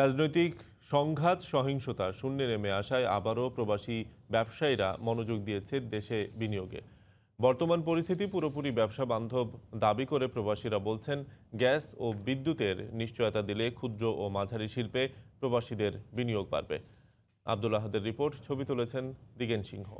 রাজনৈতিক সংঘাত, সহিংসতা শূন্যে নেমে আসায় আবারও প্রবাসী ব্যবসায়ীরা মনোযোগ দিয়েছে দেশে বিনিয়োগে। বর্তমান পরিস্থিতি পুরোপুরি ব্যবসা বান্ধব দাবি করে প্রবাসীরা বলছেন, গ্যাস ও বিদ্যুতের নিশ্চয়তা দিলে ক্ষুদ্র ও মাঝারি শিল্পে প্রবাসীদের বিনিয়োগ বাড়বে। আব্দুল আহাদের রিপোর্ট, ছবি তুলেছেন দিগেন সিংহ।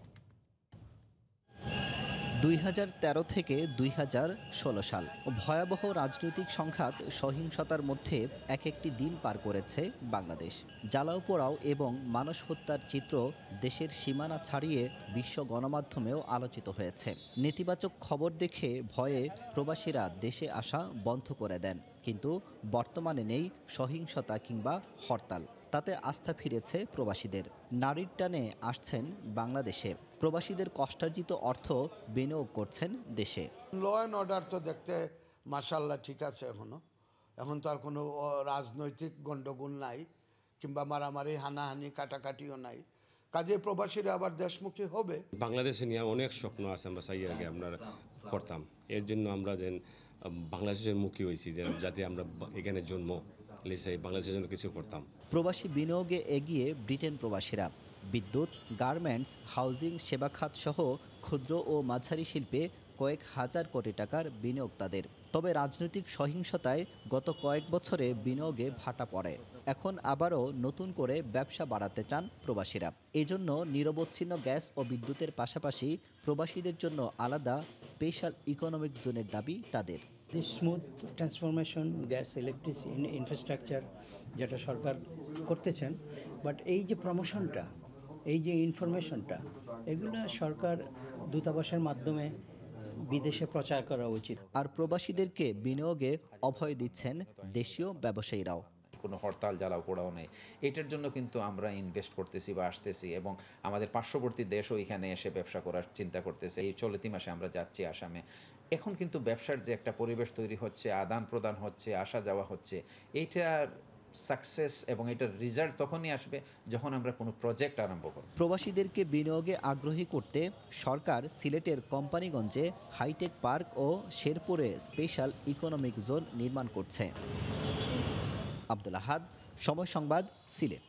দুই হাজার তেরো থেকে দুই হাজার ষোলো সাল ভয়াবহ রাজনৈতিক সংঘাত সহিংসতার মধ্যে এক একটি দিন পার করেছে বাংলাদেশ। জ্বালাও পোড়াও এবং মানুষ হত্যার চিত্র দেশের সীমানা ছাড়িয়ে বিশ্ব গণমাধ্যমেও আলোচিত হয়েছে। নেতিবাচক খবর দেখে ভয়ে প্রবাসীরা দেশে আসা বন্ধ করে দেন। কিন্তু বর্তমানে নেই সহিংসতা কিংবা হরতাল। তাতে আস্থা ফিরেছে প্রবাসীদের। নারীর টানে আসছেন বাংলাদেশে। প্রবাসীদের কষ্টার্জিত অর্থ বিনিয়োগ করছেন দেশে। ল অ্যান্ড অর্ডার তো দেখতে মাসাল্লাহ ঠিক আছে এখনও। এখন তো আর কোনো রাজনৈতিক গণ্ডগোল নাই কিংবা মারামারি হানাহানি কাটাকাটিও নাই। কাজে প্রবাসীরা আবার দেশমুখী হবে। বাংলাদেশে নিয়ে অনেক স্বপ্ন আছে আমরা চাই আগে আমরা করতাম। এর জন্য আমরা যেন বাংলাদেশের মুখী হয়েছি যাতে আমরা এখানে জন্ম। বাংলাদেশের কিছু করতাম। প্রবাসী বিনিয়োগে এগিয়ে ব্রিটেন প্রবাসীরা বিদ্যুৎ, গার্মেন্টস, হাউজিং, সেবা খাত সহ ক্ষুদ্র ও মাঝারি শিল্পে কয়েক হাজার কোটি টাকার বিনিয়োগ তাদের। তবে রাজনৈতিক সহিংসতায় গত কয়েক বছরে বিনিয়োগে ভাটা পড়ে। এখন আবারও নতুন করে ব্যবসা বাড়াতে চান প্রবাসীরা। এজন্য নিরবচ্ছিন্ন গ্যাস ও বিদ্যুতের পাশাপাশি প্রবাসীদের জন্য আলাদা স্পেশাল ইকোনমিক জোনের দাবি তাদের। The smooth transformation gas electricity infrastructure যেটা সরকার করতেছেন বাট এই যে প্রমোশনটা এই যে ইনফরমেশনটা এগুলো সরকার দূতাবাসের মাধ্যমে বিদেশে প্রচার করা উচিত। আর প্রবাসীদেরকে বিনিয়োগে অভয় দিচ্ছেন দেশীয় ব্যবসায়ীরাও। কোনো হরতাল জ্বালাও পোড়াও নেই। এটার জন্য কিন্তু আমরা ইনভেস্ট করতেছি বা আসতেছি এবং আমাদের পার্শ্ববর্তী দেশও এখানে এসে ব্যবসা করার চিন্তা করতেছে। এই চলতি মাসে আমরা যাচ্ছি আসামে। এখন কিন্তু ব্যবসার যে একটা পরিবেশ তৈরি হচ্ছে, আদান প্রদান হচ্ছে, আসা যাওয়া হচ্ছে, এইটার সাকসেস এবং এটার রেজাল্ট তখনই আসবে যখন আমরা কোনো প্রজেক্ট আরম্ভ করব। প্রবাসীদেরকে বিনিয়োগে আগ্রহী করতে সরকার সিলেটের কোম্পানিগঞ্জে হাইটেক পার্ক ও শেরপুরে স্পেশাল ইকোনমিক জোন নির্মাণ করছে। আব্দুল আহাদ, সময় সংবাদ, সিলেট।